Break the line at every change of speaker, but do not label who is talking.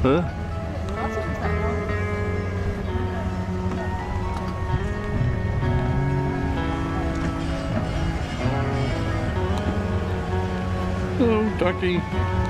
Huh? Hello, ducky.